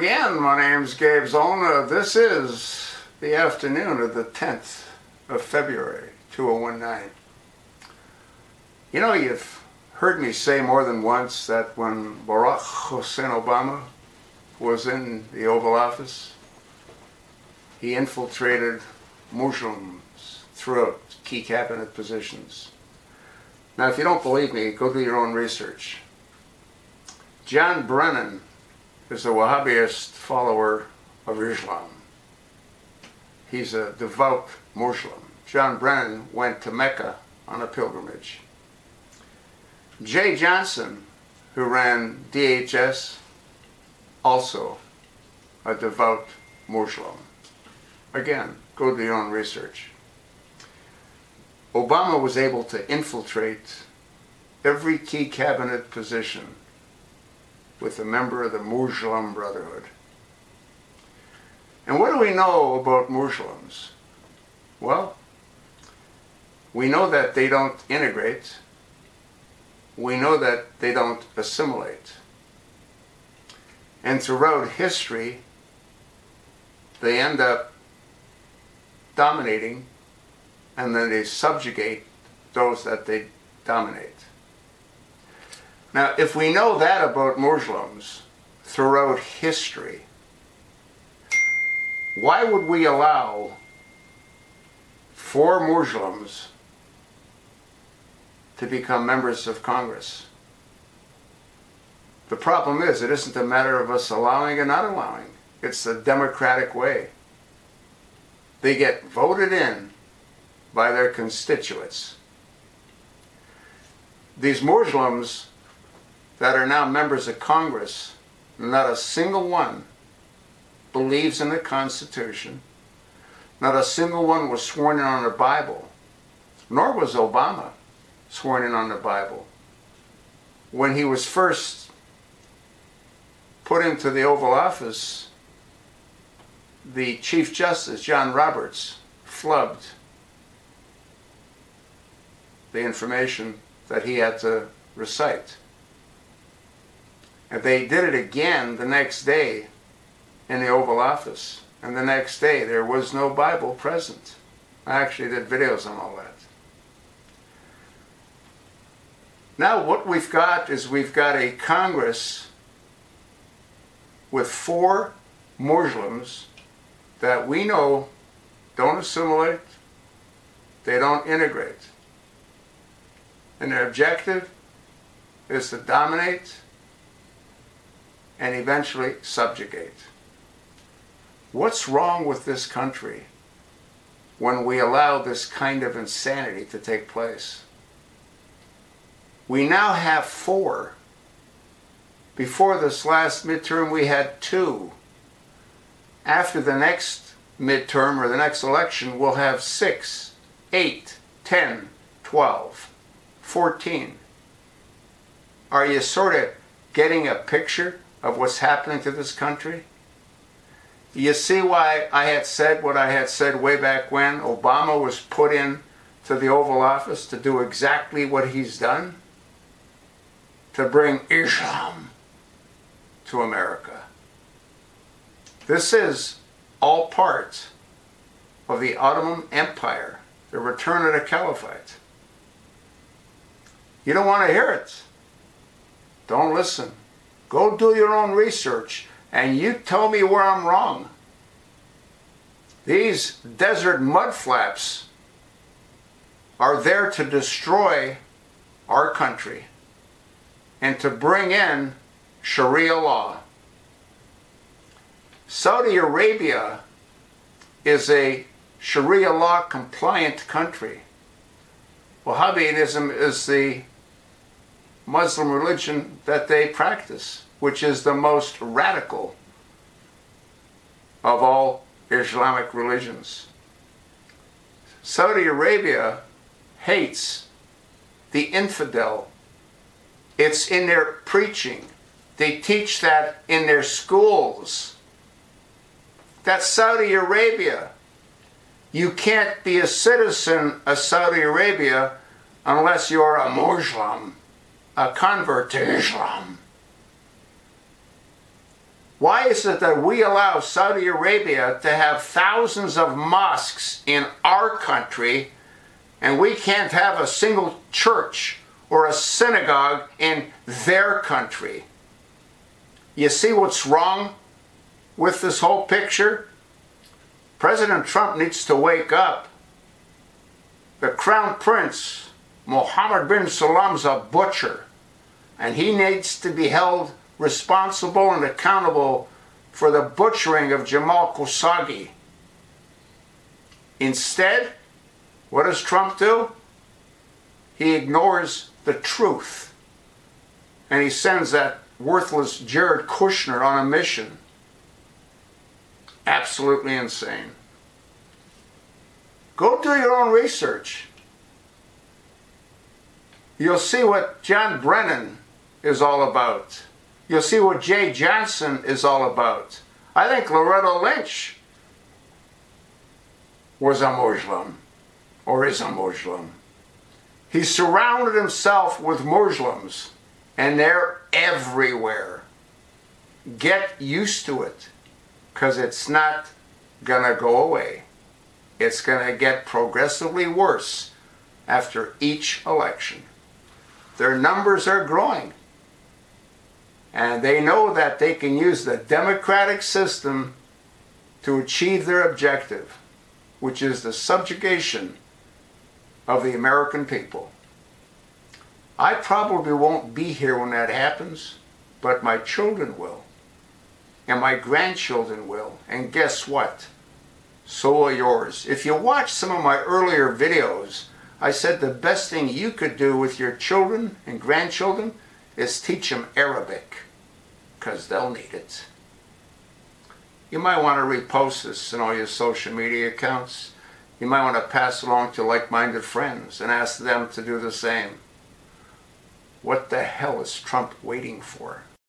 again. My name's Gabe Zolna. This is the afternoon of the 10th of February, 2019. You know, you've heard me say more than once that when Barack Hussein Obama was in the Oval Office, he infiltrated Muslims throughout key cabinet positions. Now, if you don't believe me, go do your own research. John Brennan is a Wahhabist follower of Islam. He's a devout Muslim. John Brennan went to Mecca on a pilgrimage. Jeh Johnson, who ran DHS, also a devout Muslim. Again, go do your own research. Obama was able to infiltrate every key cabinet position with a member of the Muslim Brotherhood. And what do we know about Muslims? Well, we know that they don't integrate. We know that they don't assimilate. And throughout history, they end up dominating and then they subjugate those that they dominate. Now, if we know that about Muslims throughout history, why would we allow four Muslims to become members of Congress? The problem is, it isn't a matter of us allowing or not allowing. It's the democratic way. They get voted in by their constituents. These Muslims that are now members of Congress, not a single one believes in the Constitution. Not a single one was sworn in on the Bible, nor was Obama sworn in on the Bible. When he was first put into the Oval Office, the Chief Justice, John Roberts, flubbed the information that he had to recite. And they did it again the next day in the Oval Office. And the next day there was no Bible present. I actually did videos on all that. Now what we've got is we've got a Congress with four Muslims that we know don't assimilate, they don't integrate. And their objective is to dominate and eventually subjugate. What's wrong with this country when we allow this kind of insanity to take place? We now have four. Before this last midterm, we had two. After the next midterm or the next election, we'll have six, eight, ten, twelve, fourteen. Are you sort of getting a picture of what's happening to this country? You see why I had said what I had said way back when Obama was put in to the Oval Office to do exactly what he's done? To bring Islam to America. This is all part of the Ottoman Empire, the return of the Caliphate. You don't want to hear it. Don't listen. Go do your own research and you tell me where I'm wrong. These desert mudflaps are there to destroy our country and to bring in Sharia law. Saudi Arabia is a Sharia law compliant country. Wahhabism is the Muslim religion that they practice, which is the most radical of all Islamic religions. Saudi Arabia hates the infidel. It's in their preaching. They teach that in their schools. That's Saudi Arabia. You can't be a citizen of Saudi Arabia unless you're a Muslim a convert to Islam. Why is it that we allow Saudi Arabia to have thousands of mosques in our country and we can't have a single church or a synagogue in their country? You see what's wrong with this whole picture? President Trump needs to wake up. The Crown Prince, Mohammed bin Salam's a butcher, and he needs to be held responsible and accountable for the butchering of Jamal Khashoggi. Instead, what does Trump do? He ignores the truth. And he sends that worthless Jared Kushner on a mission. Absolutely insane. Go do your own research. You'll see what John Brennan is all about. You'll see what Jeh Johnson is all about. I think Loretta Lynch was a Muslim or is a Muslim. He surrounded himself with Muslims and they're everywhere. Get used to it because it's not going to go away. It's going to get progressively worse after each election. Their numbers are growing. And they know that they can use the democratic system to achieve their objective, which is the subjugation of the American people. I probably won't be here when that happens, but my children will. And my grandchildren will. And guess what? So will yours. If you watch some of my earlier videos, I said the best thing you could do with your children and grandchildren is teach them Arabic, because they'll need it. You might want to repost this in all your social media accounts. You might want to pass along to like-minded friends and ask them to do the same. What the hell is Trump waiting for?